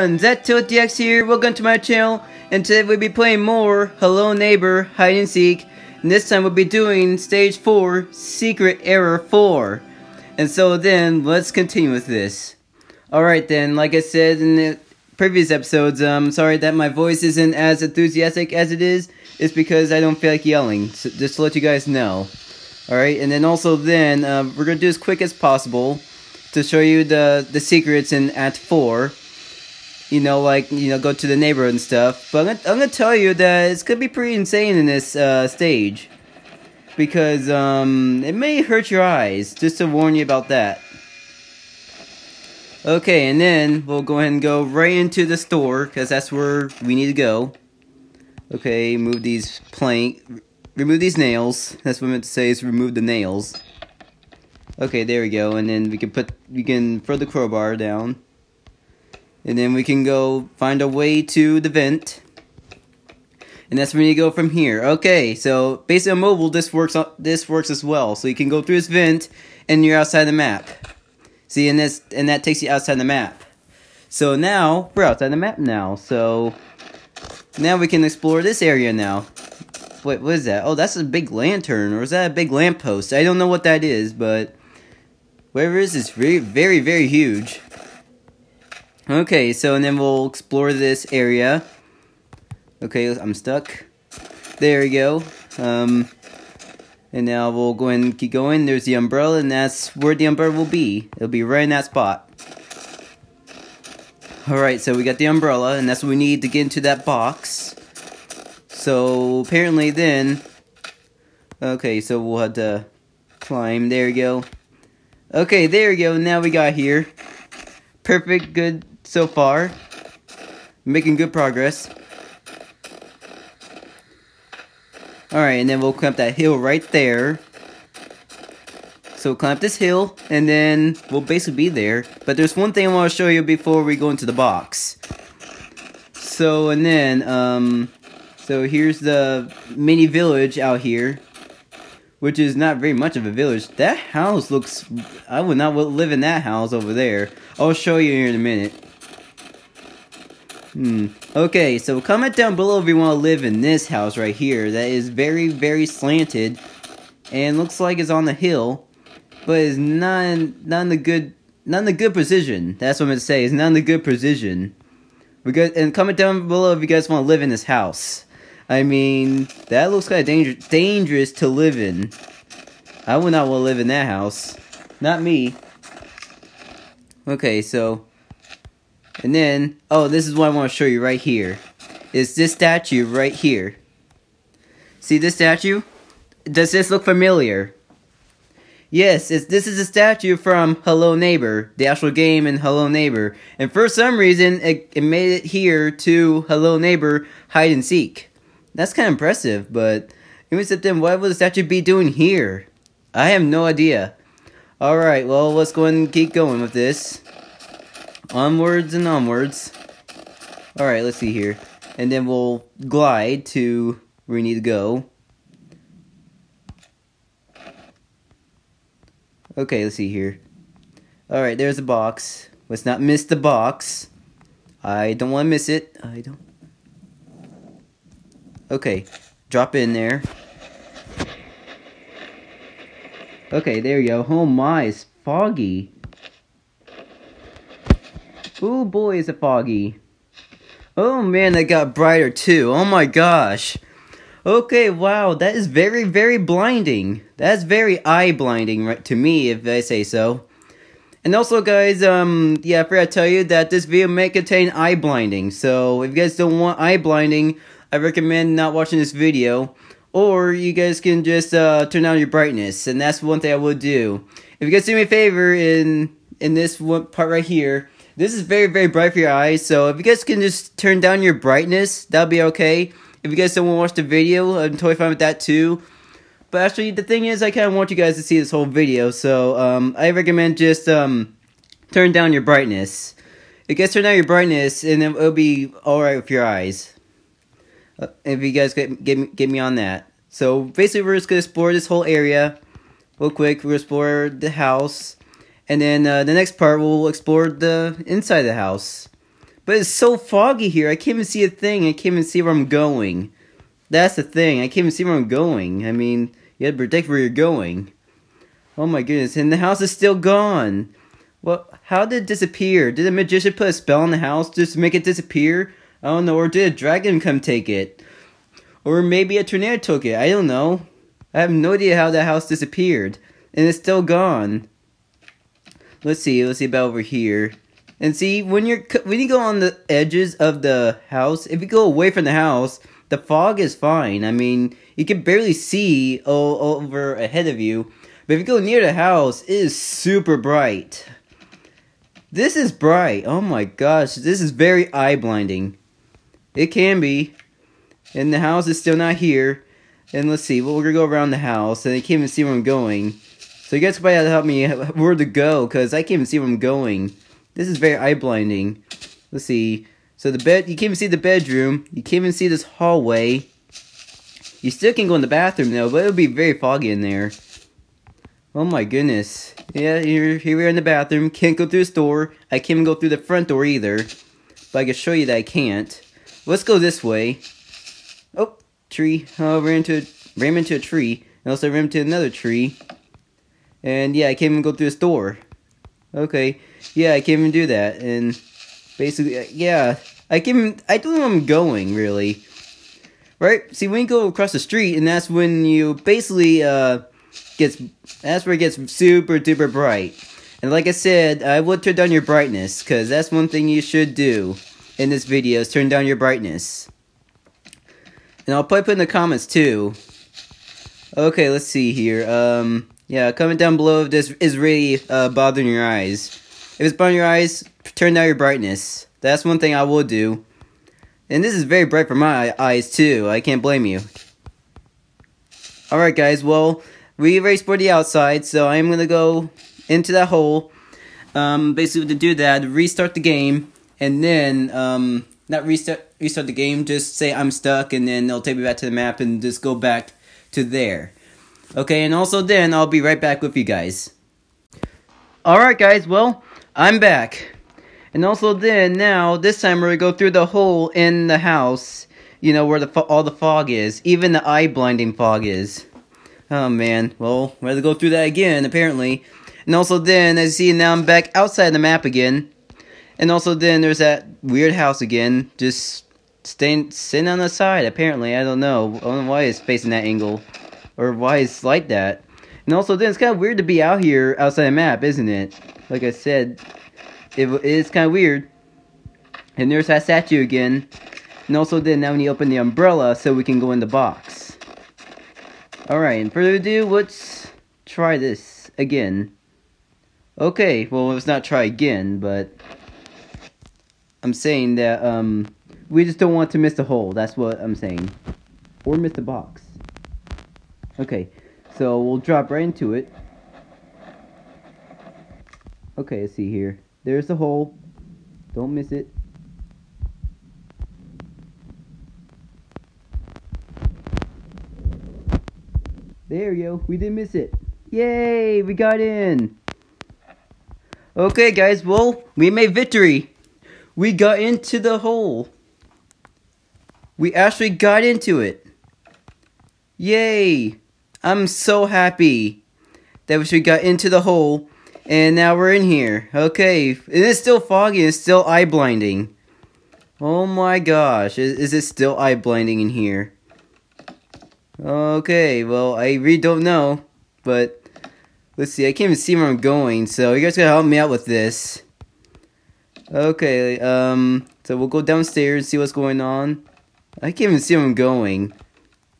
everyone, ZT5DX here, welcome to my channel, and today we'll be playing more Hello Neighbor Hide and Seek, and this time we'll be doing Stage 4, Secret Error 4. And so then, let's continue with this. Alright then, like I said in the previous episodes, I'm um, sorry that my voice isn't as enthusiastic as it is, it's because I don't feel like yelling, so just to let you guys know. Alright, and then also then, uh, we're gonna do as quick as possible, to show you the the secrets in Act Four. You know, like you know, go to the neighborhood and stuff. But I'm gonna, I'm gonna tell you that it's gonna be pretty insane in this uh, stage because um, it may hurt your eyes. Just to warn you about that. Okay, and then we'll go ahead and go right into the store because that's where we need to go. Okay, move these plank, remove these nails. That's what I meant to say is remove the nails. Okay, there we go. And then we can put we can throw the crowbar down. And then we can go find a way to the vent. And that's where you go from here. Okay, so basically on mobile this works uh, this works as well. So you can go through this vent and you're outside the map. See and this and that takes you outside the map. So now we're outside the map now. So now we can explore this area now. Wait, what is that? Oh, that's a big lantern, or is that a big lamppost? I don't know what that is, but Whatever it is, it's very, very, very huge. Okay, so and then we'll explore this area. Okay, I'm stuck. There we go. Um, and now we'll go and keep going. There's the umbrella, and that's where the umbrella will be. It'll be right in that spot. Alright, so we got the umbrella, and that's what we need to get into that box. So, apparently then... Okay, so we'll have to climb. There we go. Okay, there we go. Now we got here. Perfect, good so far. Making good progress. Alright, and then we'll climb that hill right there. So climb this hill, and then we'll basically be there. But there's one thing I want to show you before we go into the box. So, and then, um, so here's the mini village out here which is not very much of a village. That house looks. I would not live in that house over there. I'll show you here in a minute. Hmm. Okay, so comment down below if you want to live in this house right here. That is very, very slanted, and looks like it's on the hill, but it's not in, not in the good not in the good position. That's what I'm gonna say. It's not in the good position. Got and comment down below if you guys want to live in this house. I mean, that looks kind of danger dangerous to live in. I would not want to live in that house. Not me. Okay, so... And then, oh, this is what I want to show you right here. Is this statue right here. See this statue? Does this look familiar? Yes, this is a statue from Hello Neighbor, the actual game in Hello Neighbor. And for some reason, it, it made it here to Hello Neighbor Hide and Seek. That's kind of impressive, but except then, what would the statue be doing here? I have no idea. Alright, well, let's go and keep going with this. Onwards and onwards. Alright, let's see here. And then we'll glide to where we need to go. Okay, let's see here. Alright, there's a box. Let's not miss the box. I don't want to miss it. I don't. Okay, drop in there. Okay, there you go. Oh my, it's foggy. Oh boy, is it foggy. Oh man, that got brighter too. Oh my gosh. Okay, wow, that is very, very blinding. That's very eye blinding right, to me, if I say so. And also, guys, um, yeah, I forgot to tell you that this video may contain eye blinding. So, if you guys don't want eye blinding, I recommend not watching this video. Or you guys can just uh, turn down your brightness, and that's one thing I would do. If you guys do me a favor in in this one part right here, this is very very bright for your eyes. So if you guys can just turn down your brightness, that'll be okay. If you guys don't want to watch the video, I'm totally fine with that too. But actually, the thing is, I kind of want you guys to see this whole video, so um, I recommend just um, turn down your brightness. If you guys turn down your brightness, and it'll be alright with your eyes. Uh, if you guys get, get, me, get me on that. So basically we're just going to explore this whole area real quick. We'll explore the house. And then uh, the next part we'll explore the inside of the house. But it's so foggy here. I can't even see a thing. I can't even see where I'm going. That's the thing. I can't even see where I'm going. I mean, you have to predict where you're going. Oh my goodness. And the house is still gone. Well, how did it disappear? Did a magician put a spell on the house just to make it disappear? I don't know. Or did a dragon come take it? Or maybe a tornado took it. I don't know. I have no idea how that house disappeared. And it's still gone. Let's see. Let's see about over here. And see, when you're when you go on the edges of the house, if you go away from the house, the fog is fine. I mean, you can barely see all over ahead of you. But if you go near the house, it is super bright. This is bright. Oh my gosh, this is very eye blinding. It can be. And the house is still not here. And let's see, well, we're gonna go around the house, and I can't even see where I'm going. So you guys probably have to help me where to go, because I can't even see where I'm going. This is very eye blinding. Let's see. So the bed, you can't even see the bedroom. You can't even see this hallway. You still can go in the bathroom though, but it'll be very foggy in there. Oh my goodness. Yeah, here, here we are in the bathroom. Can't go through the store. I can't even go through the front door either. But I can show you that I can't. Let's go this way. Oh, tree. Oh, ran into ran into a tree. And also ran into another tree. And yeah, I can't even go through the store. Okay. Yeah, I can't even do that. And basically, uh, yeah, I can't. I don't know where I'm going really. Right? See, when you go across the street, and that's when you basically uh gets. That's where it gets super duper bright. And like I said, I would turn down your brightness, because that's one thing you should do in this video, is turn down your brightness. And I'll probably put in the comments, too. Okay, let's see here. Um, yeah, comment down below if this is really uh, bothering your eyes. If it's bothering your eyes, turn down your brightness. That's one thing I will do. And this is very bright for my eyes, too. I can't blame you. Alright, guys, well, we already for the outside, so I'm going to go into that hole. Um, basically, to do that, restart the game, and then, um, not restart, restart the game, just say I'm stuck, and then they'll take me back to the map, and just go back to there. Okay, and also then I'll be right back with you guys. Alright guys, well, I'm back. And also then, now, this time we're to go through the hole in the house, you know, where the all the fog is. Even the eye-blinding fog is. Oh man, well, we're going to go through that again, apparently. And also then, as you see, now I'm back outside the map again. And also then, there's that weird house again, just staying, sitting on the side, apparently. I don't know. I don't know why it's facing that angle or why it's like that. And also, then it's kind of weird to be out here outside the map, isn't it? Like I said, it is kind of weird. And there's that statue again. And also, then now we need to open the umbrella so we can go in the box. Alright, and further ado, let's try this again. Okay, well, let's not try again, but I'm saying that um, we just don't want to miss the hole. That's what I'm saying. Or miss the box. Okay, so we'll drop right into it. Okay, let's see here. There's the hole. Don't miss it. There you go. We didn't miss it. Yay! We got in. Okay, guys. Well, we made victory. We got into the hole. We actually got into it. Yay! I'm so happy that we got into the hole and now we're in here. Okay, it is still foggy, it's still eye blinding. Oh my gosh, is, is it still eye blinding in here? Okay, well, I really don't know, but let's see, I can't even see where I'm going, so you guys gotta help me out with this. Okay, um, so we'll go downstairs and see what's going on. I can't even see where I'm going.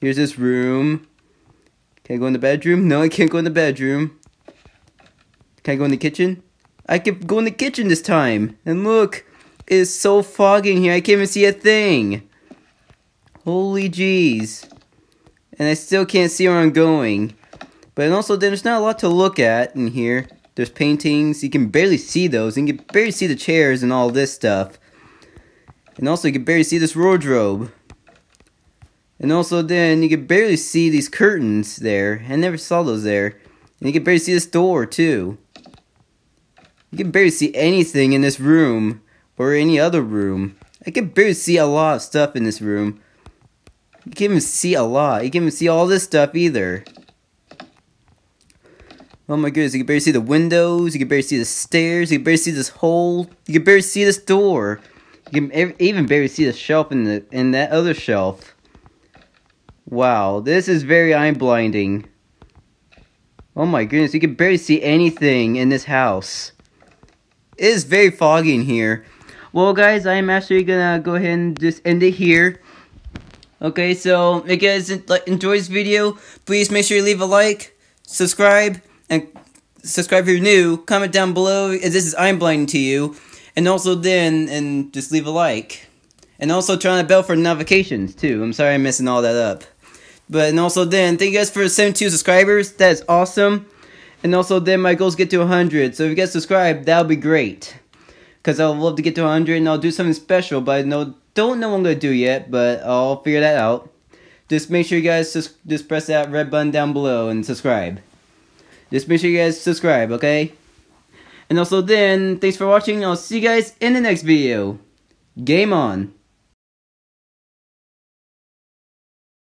Here's this room. Can I go in the bedroom? No, I can't go in the bedroom. Can I go in the kitchen? I can go in the kitchen this time. And look, it's so foggy in here. I can't even see a thing. Holy jeez. And I still can't see where I'm going. But also, there's not a lot to look at in here. There's paintings. You can barely see those. You can barely see the chairs and all this stuff. And also, you can barely see this wardrobe. And also then, you can barely see these curtains there. I never saw those there. And you can barely see this door, too. You can barely see anything in this room or any other room. I can barely see a lot of stuff in this room. You can't even see a lot. You can't even see all this stuff either. Oh my goodness, you can barely see the windows, you can barely see the stairs, you can barely see this hole, you can barely see this door. You can even barely see the shelf in the in that other shelf. Wow, this is very eye blinding. Oh my goodness, you can barely see anything in this house. It is very foggy in here. Well guys, I am actually gonna go ahead and just end it here. Okay, so if you guys enjoy this video, please make sure you leave a like, subscribe, and subscribe if you're new. Comment down below if this is I'm blind to you. And also then, and just leave a like. And also turn on the bell for notifications too. I'm sorry I'm messing all that up. But and also then, thank you guys for 72 subscribers. That is awesome. And also then my goals get to 100. So if you guys subscribe, that'll be great. Because I'll love to get to 100 and I'll do something special. But I know, don't know what I'm going to do yet. But I'll figure that out. Just make sure you guys just, just press that red button down below and subscribe. Just make sure you guys subscribe, okay? And also then, thanks for watching. I'll see you guys in the next video. Game on.